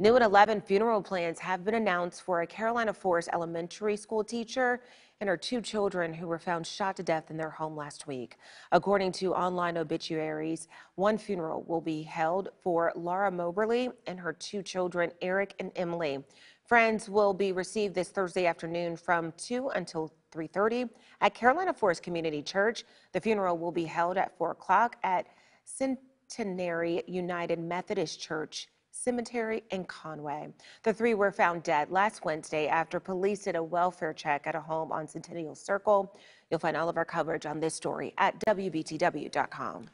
New at 11 funeral plans have been announced for a Carolina Forest elementary school teacher and her two children who were found shot to death in their home last week. According to online obituaries, one funeral will be held for Laura Moberly and her two children, Eric and Emily. Friends will be received this Thursday afternoon from 2 until 3.30 at Carolina Forest Community Church. The funeral will be held at 4 o'clock at Centenary United Methodist Church Cemetery in Conway. The three were found dead last Wednesday after police did a welfare check at a home on Centennial Circle. You'll find all of our coverage on this story at WBTW.com.